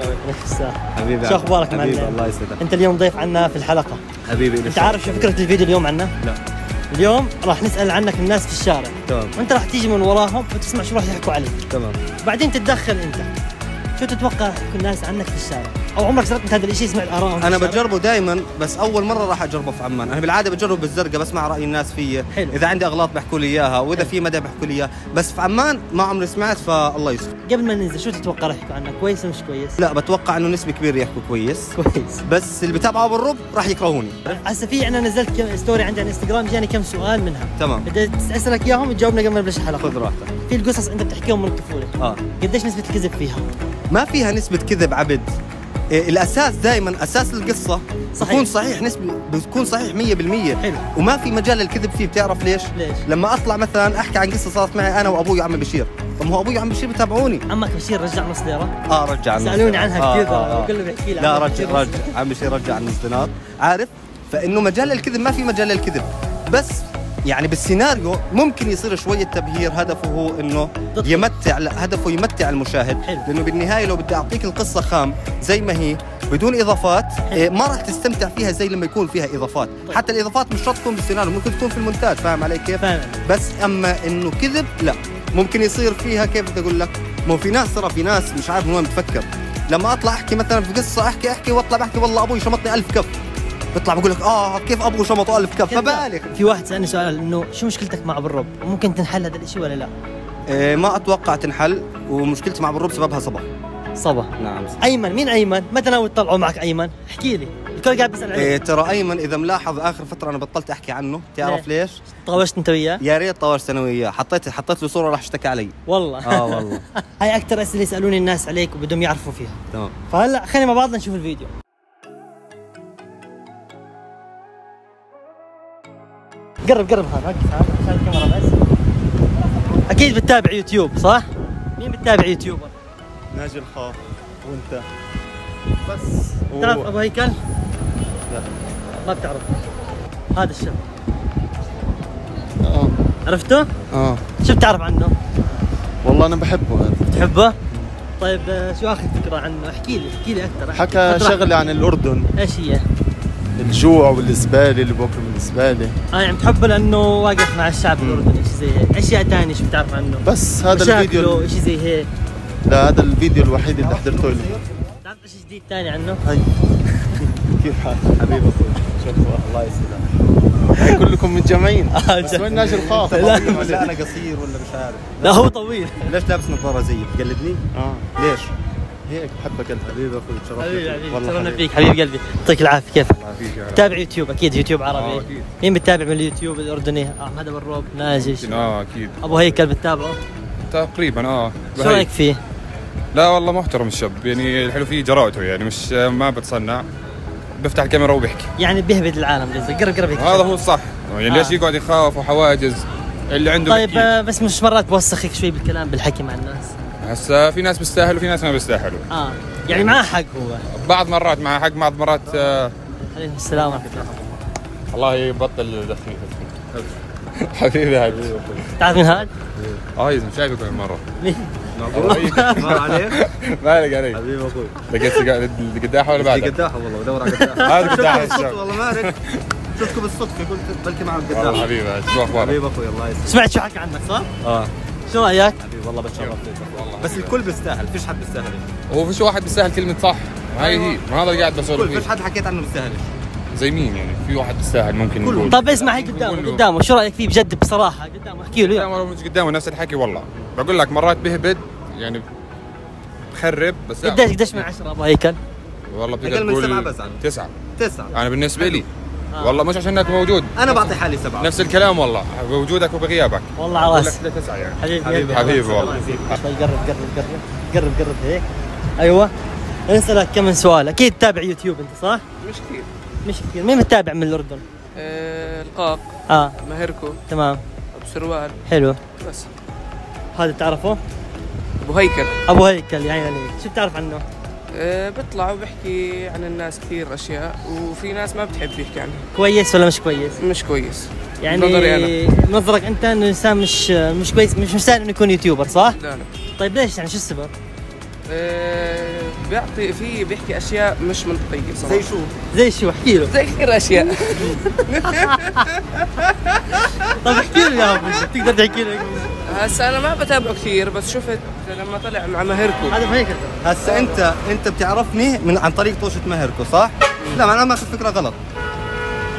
عليكم. السلام. حبيبي شو أخبارك حبيبي معلم؟ الله يسعدك. أنت اليوم ضيف عنا في الحلقة. حبيبي أنت عارف شو فكرة الفيديو اليوم عنا؟ لا. اليوم راح نسأل عنك الناس في الشارع. تمام. وأنت راح تيجي من وراهم وتسمع شو راح يحكوا عليك. تمام. بعدين تتدخل أنت. شو تتوقع يحكوا الناس عنك في الشارع؟ أو عمرك جربت هذا الشيء ارائهم في أنا؟ بجربه دائما بس أول مرة راح أجربه في عمان. أنا بالعادة بجرب بالزرقاء بسمع رأي الناس فيه. حلو. إذا عندي أغلاط بيحكوا لي إياها وإذا حلو. في مدى بيحكوا لي إياها. بس في عمان ما عمري سمعت فالله يستر. قبل ما ننزل شو تتوقع راح يحكوا عنك كويس مش كويس؟ لا بتوقع إنه نسبة كبيرة يحكوا كويس. كويس. بس اللي بتابعوا بالرب راح يكرهوني. هسه في أنا نزلت كم ستوري عندي على الانستغرام جاني كم سؤال منها. تمام. بدي أسألك إياهم تجاوبنا قبل ما نبلش الحلقة. خذ راحتك. في القصص أنت بتحكيهم من الطفولة. آه. قديش نسبة الكذب فيها؟ ما فيها نسبة كذب عبد. الأساس دائما أساس القصة صحيح. بيكون صحيح نسبة بيكون صحيح 100% حلو. وما في مجال للكذب فيه بتعرف ليش؟ ليش؟ لما أطلع مثلا أحكي عن قصة صارت معي أنا وأبوي وعم بشير طب ما هو أبوي وعم بشير بتابعوني عمك بشير رجع نص ليره آه رجع عن سألوني. عنها آه، كثير آه، آه. كله بيحكي لي لا رجع. رجع عم بشير رجع عن الدينار عارف فإنه مجال للكذب ما في مجال للكذب بس يعني بالسيناريو ممكن يصير شوية تبهير هدفه هو إنه. يمتع هدفه يمتع المشاهد. حلو. لأنه بالنهاية لو بدي أعطيك القصة خام زي ما هي بدون إضافات إيه، ما راح تستمتع فيها زي لما يكون فيها إضافات. طيب. حتى الإضافات مش شرط تكون بالسيناريو ممكن تكون في المونتاج فاهم علي كيف؟ فاهم بس أما إنه كذب لا. ممكن يصير فيها كيف بدي أقول لك؟ مو في ناس ترى في ناس مش عارف من وين بتفكر. لما أطلع أحكي مثلا في قصة أحكي أحكي وأطلع بحكي والله أبوي شمطني ألف كف. بطلع بقول لك آه كيف ابوه شمطه ألف كف؟ فبالغ في واحد سألني سؤال إنه شو مشكلتك مع بالرب وممكن تنحل هذا الشيء ولا لا؟ إيه ما أتوقع تنحل ومشكلتي مع بالرب سببها صبا. صبا. نعم. أيمن مين أيمن؟ متى ناوي تطلعوا معك أيمن؟ احكي لي. الكل قاعد بيسأل عليك. إيه ترى أيمن إذا ملاحظ آخر فترة أنا بطلت أحكي عنه تعرف ليش؟ طاوشت أنت وياه؟ يا ريت طور ثانويه حطيت حطيت له صورة راح اشتكى علي. والله. آه والله. هاي أكثر أسئلة يسألوني الناس عليك وبدهم يعرفوا فيها. تمام. فهلا خلينا مع بعضنا نشوف الفيديو. قرب قرب هذا وقف هذا عشان الكاميرا بس أكيد بتتابع يوتيوب صح؟ مين بتتابع يوتيوبر؟ ناجي الخاف وأنت بس تعرف أبو هيكل؟ لا ما بتعرف هذا الشاب آه عرفته؟ آه شو بتعرف عنه؟ والله أنا بحبه هذا بتحبه؟ طيب آه، شو اخذ فكرة عنه؟ احكي لي احكي لي أكثر حكى. شغلة عن الأردن إيش هي؟ الجوع والزباله اللي بوكل من الزباله آه يعني بتحبه لأنه واقف مع الشعب الأردني شيء زي هيك، أشياء ثانية شو بتعرف عنه؟ بس هذا الفيديو شيء زي هيك؟ لا هذا الفيديو الوحيد اللي حضرته له بتعرف شيء جديد ثاني عنه؟ هاي. كيف حالك؟ حبيبي. أخوي شوف الله يسلمك. هاي كلكم متجمعين. آه، بس وين ناجي الخاف لا. لا أنا قصير ولا مش عارف. لا هو طويل. ليش لابس نظارة زيي تقلدني؟ آه. ليش؟ هيك بحبك انت حبيبي أخوي تشرفت حبيبي حبيبي. فيك حبيب قلبي. يعطيك العافية كيف الله فيك يا رب. تابع يوتيوب أكيد يوتيوب عربي. آه، أكيد. مين بتتابع من اليوتيوب؟ الأردني. أحمد أبو الروب ناجي. آه أكيد. أبو هيكل بتتابعه؟ تقريبا آه. شو رأيك فيه؟ لا والله محترم الشاب. يعني الحلو فيه جراءته يعني مش ما بتصنع. بيفتح الكاميرا وبيحكي. يعني بيهبد العالم قصدك. قرب قرب هيك هذا هو الصح. يعني آه. ليش يقعد يخاف وحواجز اللي عنده طيب بيحكي. آه، بس مش مرات بوسخك شوي بالكلام بالحكي مع الناس؟ هسا في ناس بيستاهلوا وفي ناس ما بيستاهلوا. آه. يعني معاه حق هو. بعض مرات مع حق بعض مرات آه. عليكم السلام ورحمة الله. الله يبطل دخيل حبيبي حبيبي تعرف من هذا؟ آه يزن شايفك كل مرة. مين؟ مر عليك مالك عليك. حبيبي أخوي لقيت القداحه ولا بدي بعدها؟ قداحة والله بدور على قداحة. هذا قداحة بالصدفة الشاب والله ما عرفت شفتكم بالصدفة قلت بلكي معهم والله قداحة. حبيبي شو أخبارك؟ حبيبي أخوي الله يسلمك. سمعت شو حكى عنك صح؟ آه. شو رأيك؟ حبيبي والله بتشرف فيك. والله. بس. الكل بيستاهل فيش حد بيستاهل. هو فيش واحد بيستاهل كلمة صح. هاي هي ما هذا اللي قاعد بسولف الكل فيش فيه. حد حكيت عنه بيستاهلش زي مين يعني؟ في واحد بيستاهل ممكن كله. نقول طب اسمع هي قدامه. قدامه شو رأيك فيه بجد بصراحة؟ قدامه احكي له. قدامه مش قدامه نفس الحكي والله. بقول لك مرات بهبد يعني بخرب بس. قديش قديش من عشرة أبو هيكل؟ والله بتقدر أقل من تقول سبعة بزعل. تسعة. تسعة. أنا بالنسبة لي آه. والله مش عشانك موجود. أنا بعطي حالي سبعة. نفس الكلام والله. بوجودك وبغيابك. والله على راسي. تسعة يعني. حبيبي حبيبي. حبيبي والله. شوي قرب قرب قرب قرب قرب هيك. أيوه. نسالك كم من سؤال. أكيد تتابع يوتيوب أنت صح؟ مش كثير. مش كثير. مين بتتابع من الأردن؟ آه القاق. آه. ماهركو تمام. أبو سروال. حلو. بس. هذا تعرفه؟ أبو هيكل. أبو هيكل يعني عليك شو بتعرف عنه؟ آه بيطلع وبيحكي عن الناس كثير أشياء وفي ناس ما بتحب يحكي عنها كويس ولا مش كويس؟ مش كويس يعني نظري أنا. نظرك أنت إنه الانسان مش مش كويس مش مستاهل إنه يكون يوتيوبر صح؟ لا لا طيب ليش يعني شو السبب؟ آه، بيعطي في بيحكي أشياء مش منطقية صراحة زي شو؟ زي شو احكي له زي كثير أشياء طب احكي له يا ابو تقدر تحكي له هسا أنا ما بتابعه كثير بس شفت لما طلع مع ماهركو هذا هيك هسه انت أنت بتعرفني من عن طريق طوشة ماهركو صح؟ لا ما أنا ماخذ فكرة غلط.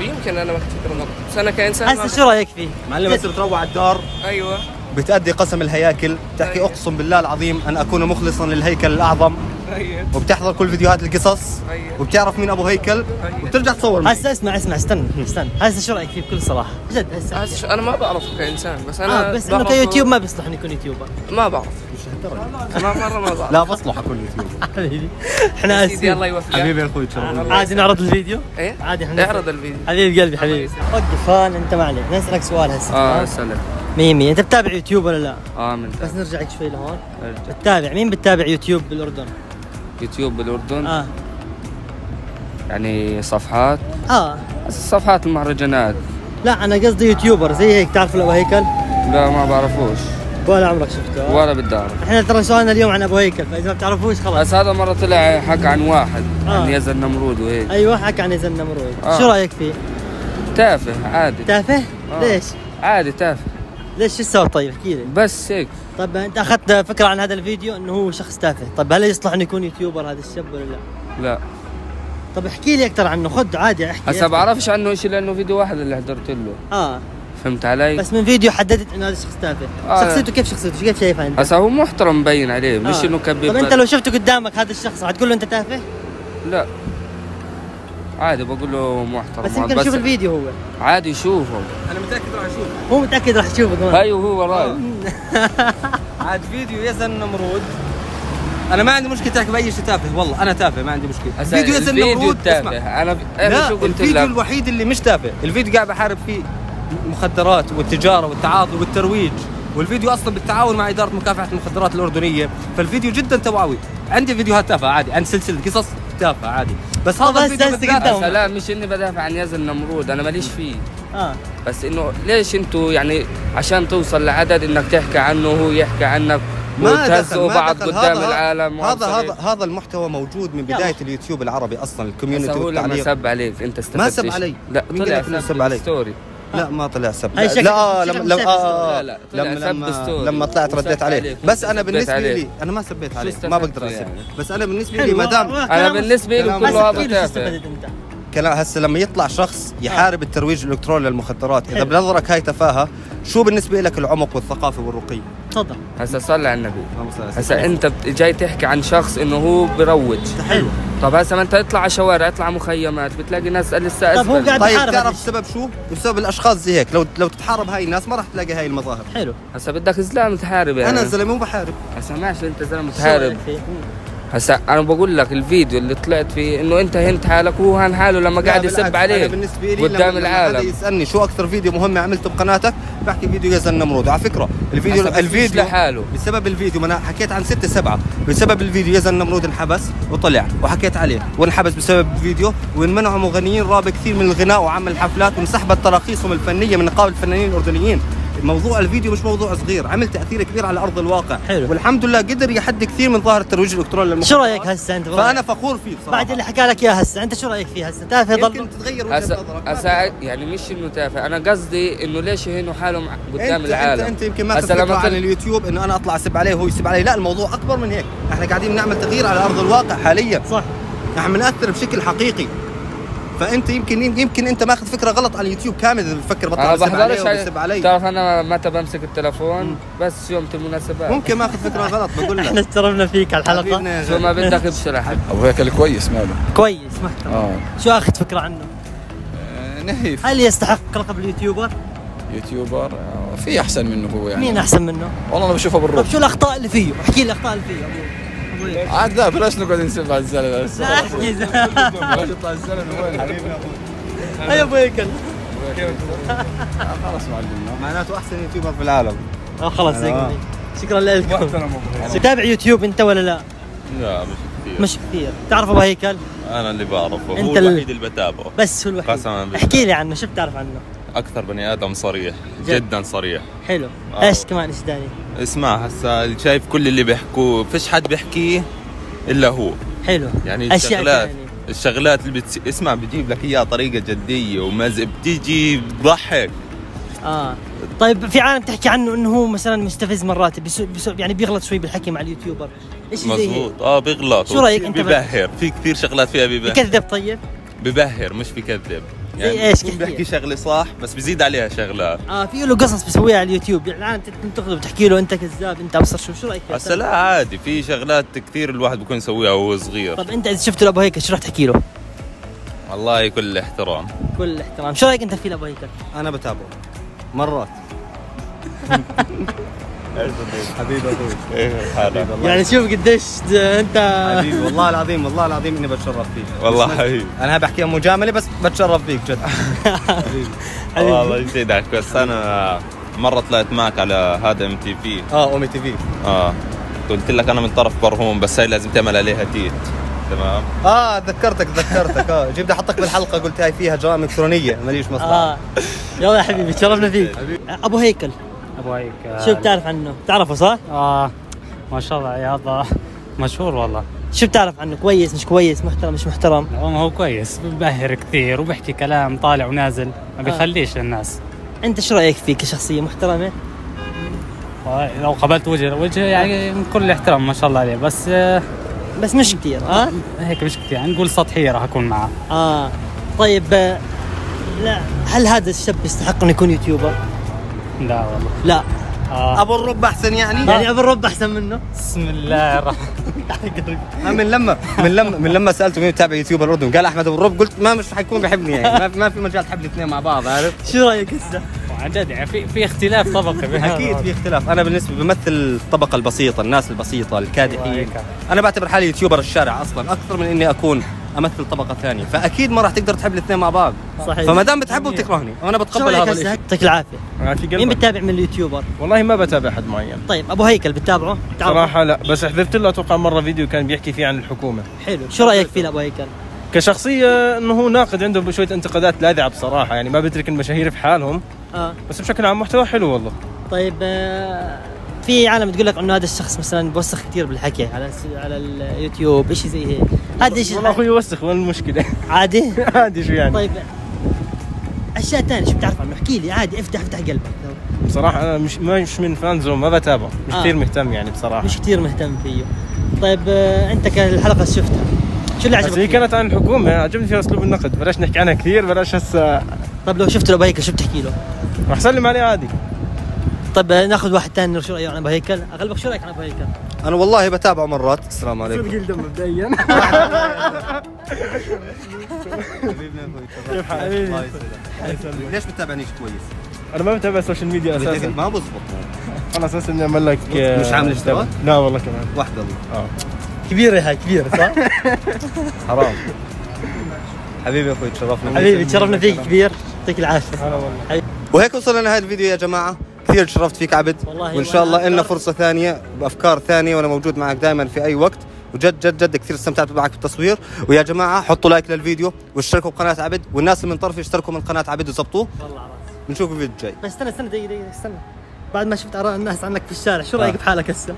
يمكن أنا ما كنت فكرة غلط. بس أنا كإنسان هسه شو رأيك فيه؟ معلم بس بتروع على الدار. أيوه. بتأدي قسم الهياكل بتحكي أقسم بالله العظيم أن أكون مخلصا للهيكل الأعظم. أيوه وبتحضر كل فيديوهات القصص. وبتعرف مين أبو هيكل. وبترجع تصور. معي. هسه اسمع اسمع استنى استنى. هسه شو رأيك فيه بكل صراحة؟ جد هسه. أنا ما بعرفه كإنسان بس أنا آه بس انه كيوتيوب ما بيصلح انه يكون YouTuber. ما بعرف. ما مرة ما بعرف. لا بصلح أكون يوتيوب حبيبي. إحنا آسفين. الله يوفقك. حبيبي يا أخوي عادي نعرض الفيديو؟ إيه؟ عادي إحنا اعرض الفيديو. حبيب قلبي حبيبي. وقف أنت ما عليك. نسالك سؤال هسه. آه؟ سلام مية مية. أنت بتتابع يوتيوب ولا لا؟ آه من بس نرجع شوي لهون. بتتابع. مين بتتابع يوتيوب بالأردن؟ يوتيوب بالاردن آه يعني صفحات آه صفحات المهرجانات لا أنا قصدي YouTuber زي هيك تعرف ابو هيكل؟ لا ما بعرفوش ولا عمرك شفته. ولا بدي أعرف إحنا ترى سؤالنا اليوم عن أبو هيكل فإذا ما بتعرفوش خلاص بس هذا مرة طلع حكى عن واحد آه. عن يزن نمرود وهيك أيوه حكى عن يزن نمرود آه. شو رأيك فيه؟ تافه عادي تافه؟ آه. ليش؟ عادي تافه ليش شو السبب طيب؟ احكي لي. بس هيك. طيب انت اخذت فكرة عن هذا الفيديو انه هو شخص تافه. طيب هل يصلح انه يكون يوتيوبر هذا الشاب ولا لا؟ لا. طب احكي لي أكثر عنه خد عادي احكي. هسا بعرفش عنه شيء لأنه فيديو واحد اللي حضرت له. آه. فهمت علي؟ بس من فيديو حددت إنه هذا شخص تافه. آه. شخصيته كيف شخصيته؟ كيف شايفها أنت؟ هسا هو محترم مبين عليه مش آه. إنه كبير طب أنت لو شفته قدامك هذا الشخص حتقول له أنت تافه؟ لا. عادي بقول له محترم. بس يمكن يشوف الفيديو هو. عادي يشوفه. أنا متأكد راح أشوف هو متأكد راح تشوفه كمان. أيوه هو وراي عاد فيديو يزن نمرود. أنا ما عندي مشكلة تحكي بأي شيء تافه والله أنا تافه ما عندي مشكلة. فيديو يزن الفيديو نمرود تافه. أنا أنا لا شو قلت الفيديو لك؟ الوحيد اللي مش تافه. الفيديو قاعد بحارب فيه مخدرات والتجارة والتعاطي والترويج. والفيديو أصلا بالتعاون مع إدارة مكافحة المخدرات الأردنية. فالفيديو جدا توعوي. عندي فيديوهات تافهة عادي. عندي سلسلة قصص. تافهه عادي بس هذا هسه الفيديو لا مش إني بدافع عن يزن نمرود أنا ماليش فيه آه بس إنه ليش إنتوا يعني عشان توصل لعدد إنك تحكي عنه وهو يحكي عنك ما وتهزوا ما بعض. قدام هذا- العالم هذا هذا هذا المحتوى موجود من. بداية اليوتيوب العربي أصلا ال community هسا هو لما والتعليق سب عليك أنت استفدت ما سب؟ علي. لا طلع إنه سب سب علي؟ story لا ما طلع سب. لا, شكل- لا آه لا، لا، طلع لما لما, طلعت رديت عليه. بس أنا بالنسبة. لي أنا ما سبيت عليه ما بقدر اسب؟ بس أنا بالنسبة لي ما دام آه، أنا بالنسبة لي كله هذا كلام. هسه لما يطلع شخص يحارب الترويج الإلكتروني للمخدرات إذا. بنظرك هاي تفاهة شو بالنسبة لك العمق والثقافة والرقي؟ تفضل. هسا صلي على النبي. اللهم صل على هسا أنت جاي تحكي عن شخص إنه هو بروج. حلو. طب هسا ما أنت اطلع على شوارع اطلع على مخيمات بتلاقي ناس لسه طب هو. قاعد طيب بحارب تعرف السبب شو؟ بسبب الأشخاص زي هيك. لو لو تتحارب هاي الناس ما راح تلاقي هاي المظاهر. حلو. هسا بدك زلمه تحارب يعني. أنا زلمه وبحارب هسا ماشي أنت زلمه تحارب؟ هسا أنا بقول لك الفيديو اللي طلعت فيه إنه أنت هنت حالك وهو هان حاله لما قاعد يسب عليك. بالنسبة لي قدام العالم. حدا يسألني شو أكثر فيديو مهم عملته بقناتك بحكي فيديو يزن نمرود على فكرة الفيديو الفيديو لحاله بسبب الفيديو ما أنا حكيت عن ستة سبعة. بسبب الفيديو يزن نمرود انحبس وطلع وحكيت عليه وانحبس بسبب الفيديو وانمنعوا مغنيين راب كثير من الغناء وعمل حفلات وانسحبت تراخيصهم الفنية من نقابة الفنانين الأردنيين. موضوع الفيديو مش موضوع صغير عمل تأثير كبير على أرض الواقع. حلو. والحمد لله قدر يحد كثير من ظاهرة الترويج الإلكتروني للمخدرات شو رأيك هسه أنت؟ فأنا فخور فيه بصراحة. بعد اللي حكى لك إياه هسه أنت شو رأيك فيه هسه؟ تافه ضل يمكن تتغير وجهة هسا نظرك. هسا يعني مش إنه تافه أنا قصدي إنه ليش يهينوا حالهم قدام انت العالم؟ أنت, انت يمكن ما لما عن اليوتيوب إنه أنا أطلع أسب عليه وهو يسب علي لا الموضوع أكبر من هيك. إحنا قاعدين نعمل تغيير على أرض الواقع حاليا. صح. نحن بنأثر بشكل حقيقي. فأنت يمكن يمكن أنت ماخذ فكرة غلط عن اليوتيوب كامل إذا بفكر بطلع أنا بحضرش وبسب علي. تعرف أنا متى بمسك التلفون؟ بس يوم المناسبات. ممكن ماخذ فكرة غلط بقول إحنا لك اشترفنا فيك على الحلقة. شو ما. بدك بشرح ابو هيكل كويس ماله. كويس محترم آه. شو اخذت فكرة عنه؟ نهيف هل يستحق لقب اليوتيوبر؟ يوتيوبر آه، في أحسن منه هو يعني. مين أحسن منه؟ والله أنا بشوفه بالروح. شو الأخطاء اللي فيه؟ احكي لي الأخطاء اللي فيه؟ عاد لا بلاش نقعد نسب على الزلمه بس لا احكي بلاش يطلع الزلمه وين حبيبنا هيا ابو هيكل خلاص معلمنا معناته احسن يوتيوبر في العالم آه خلاص. هيك شكرا لكم هيكل تتابع يوتيوب انت ولا لا؟ لا مش كثير. مش كثير. تعرف أبو هيكل؟ أنا اللي بعرفه. هو ال- الوحيد اللي بتابعه. بس هو الوحيد. قسما بالله احكي لي عنه شو بتعرف عنه؟ أكثر بني آدم صريح جد. جدا صريح. حلو. آه. إيش كمان إيش ثاني اسمع هسا اللي شايف كل اللي بيحكوه فيش حد بيحكيه إلا هو. حلو. يعني أشياء الشغلات ثانية. الشغلات اللي بتس... اسمع بجيب لك إياها طريقة جدية ومز بتيجي بتضحك آه. طيب في عالم تحكي عنه إنه هو مثلا مستفز مرات بيسو بيسو يعني بيغلط شوي بالحكي مع اليوتيوبر. إيش مزبوط. آه بيغلط. شو رأيك أنت ببهر في كثير شغلات فيها ببهر بكذب طيب؟ ببهر مش بكذب. زي إيش؟ بيكون كيف بيحكي شغلة صح؟ بس بزيد عليها شغلات آه في له قصص بيسويها على اليوتيوب. يعني تنتقده بتحكي له أنت كذاب أنت أبصر شو شو رأيك؟ هسا لا عادي. في شغلات كثير الواحد بيكون يسويها وهو صغير. طب أنت إذا شفت ابو هيكل شو راح تحكي له؟ والله كل احترام كل احترام شو رأيك أنت في ابو هيكل؟ أنا بتابعه. مرات. حبيبي أخوي. إيه هذا يعني شوف قديش انت حبيبي والله العظيم والله العظيم إني بتشرف فيك. والله حبيبي أنا بحكيها مجاملة بس بتشرف فيك جد. والله يسعدك بس أنا مرة طلعت معك على هذا أومي تي في. آه اومي تي في. آه. قلت لك أنا من طرف برهوم بس هاي لازم تعمل عليها تيت. تمام؟ آه ذكرتك ذكرتك آه جيب بدي أحطك بالحلقة قلت هاي فيها جرائم إلكترونية ماليش مصلحه آه. يلا يا حبيبي تشرفنا فيك. أبو هيكل. هيك شو بتعرف عنه؟ بتعرفه صح؟ آه ما شاء الله يا هذا مشهور والله شو بتعرف عنه؟ كويس مش كويس محترم مش محترم؟ هو هو كويس ببهر كثير وبحكي كلام طالع ونازل ما بيخليش للناس أنت شو رأيك فيه كشخصية محترمة؟ لو قابلت وجه لوجه يعني من كل الاحترام ما شاء الله عليه بس آه بس مش كثير آه؟ هيك مش كثير يعني نقول سطحية راح أكون معه آه طيب آه، لا هل هذا الشاب يستحق انه يكون يوتيوبر؟ لا والله لا آه. أبو الرب أحسن يعني يعني أبو الرب أحسن منه؟ بسم الله الرحمن آه، من لما من لما من لما سألته مين بتابع يوتيوب الأردن قال أحمد أبو الرب قلت ما مش حيكون بحبني يعني ما في, ما في مجال تحب الاثنين مع بعض عارف شو رأيك هسه؟ عن جد يعني في في اختلاف طبقي أكيد. في اختلاف أنا بالنسبة بمثل الطبقة البسيطة الناس البسيطة الكادحين. أنا بعتبر حالي يوتيوبر الشارع أصلا أكثر من إني أكون أمثل طبقة ثانية. فأكيد ما راح تقدر تحب الاثنين مع بعض. صحيح. فما دام بتحبه بتكرهني وأنا بتقبل هذا؟ الشيء يعطيك العافية. في مين بتتابع من اليوتيوبر؟ والله ما بتابع حد معين. طيب أبو هيكل بتتابعه؟ صراحة لا بس حضرت له أتوقع مرة فيديو كان بيحكي فيه عن الحكومة. حلو. شو رأيك فيه ابو هيكل؟ كشخصية إنه هو ناقد عنده شوية انتقادات لاذعة بصراحة يعني ما بترك المشاهير في حالهم. آه. بس بشكل عام محتوى حلو والله. طيب آه، في عالم تقول لك إنه هذا الشخص مثلا بوسخ كثير بالحكي على على اليوتيوب شيء زي هيك. هذا شيء والله أخوي وسخ وين المشكلة. عادي؟ عادي شو يعني؟ طيب. أشياء ثانية شو بتعرف عنه؟ احكي لي عادي افتح افتح قلبك. بصراحة أنا مش مش من فانزو ما بتابعه. مش آه. كثير مهتم يعني بصراحة. مش كثير مهتم فيه. طيب آه، أنت كالحلقة شفتها؟ شو اللي عجبك هي؟ كانت عن الحكومة. عجبني فيها أسلوب النقد. بلاش نحكي عنها كثير بلاش هسه. طيب لو شفت ابو هيكل شو بتحكي له؟ رح سلم عليه عادي. طيب آه، ناخذ واحد ثاني شو رايه عن أبو هيكل؟ أغلبك شو رأيك عن أبو هيكل؟ أنا والله بتابعه مرات. السلام عليكم. مبدئيا. كيف حالك؟ ليش بتتابعنيش كويس؟ أنا ما بتابع السوشيال ميديا أساسا. ما بزبط. خلاص هسه بدي أعمل لك مش عامل اشتراك؟ لا والله كمان. واحدة دي كبيرة هاي كبيرة صح؟ حرام. حبيبي أخوي تشرفنا حبيبي تشرفنا فيك كبير. يعطيك العافية. وهيك وصلنا لنهاية الفيديو يا جماعة. كثير تشرفت فيك عبد والله وإن شاء الله لنا أكثر. فرصة ثانية بأفكار ثانية وأنا موجود معك دائما في أي وقت. وجد جد جد كثير استمتعت معك بالتصوير. ويا جماعة حطوا لايك للفيديو واشتركوا بقناة عبد. والناس اللي من طرفي اشتركوا من قناة عبد وزبطوه. والله في الفيديو الجاي. بس استنى استنى دقيقة دقيقة استنى. بعد ما شفت آراء الناس عنك في الشارع شو رأيك آه. بحالك هسه؟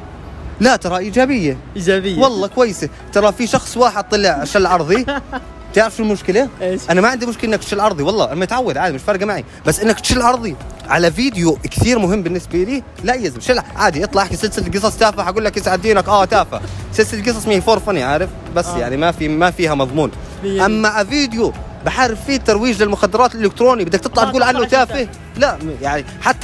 لا ترى إيجابية. إيجابية. والله كويسة. ترى في شخص واحد طلع شل عرضي. تعرف شو المشكلة؟ إيش؟ أنا ما عندي مشكلة إنك تشيل أرضي والله أنا متعود عادي مش فارقة معي. بس إنك تشيل أرضي على فيديو كثير مهم بالنسبة لي لا يزم شيل عادي اطلع احكي سلسلة قصص تافهة حقول لك يسعد دينك. آه تافه سلسلة قصص مي فور فني عارف؟ بس آه. يعني ما في ما فيها مضمون. مية أما فيديو بحارب فيه ترويج للمخدرات الإلكتروني بدك تطلع آه، تقول عنه تافه؟ لا يعني حتى